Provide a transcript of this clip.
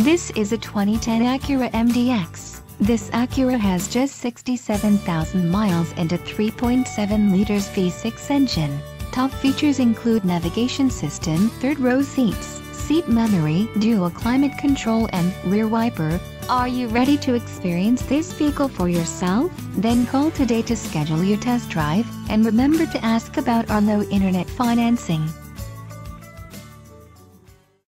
This is a 2010 Acura MDX. This Acura has just 67,000 miles and a 3.7 liters V6 engine. Top features include navigation system, third row seats, seat memory, dual climate control and rear wiper. Are you ready to experience this vehicle for yourself? Then call today to schedule your test drive, and remember to ask about our low internet financing.